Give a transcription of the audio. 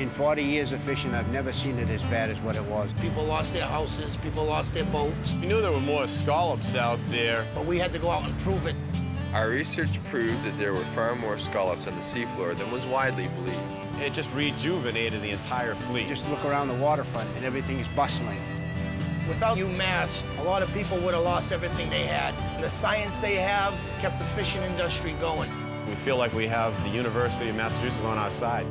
In 40 years of fishing, I've never seen it as bad as what it was. People lost their houses, people lost their boats. We knew there were more scallops out there. But we had to go out and prove it. Our research proved that there were far more scallops on the seafloor than was widely believed. It just rejuvenated the entire fleet. Just look around the waterfront and everything is bustling. Without UMass, a lot of people would have lost everything they had. The science they have kept the fishing industry going. We feel like we have the University of Massachusetts on our side.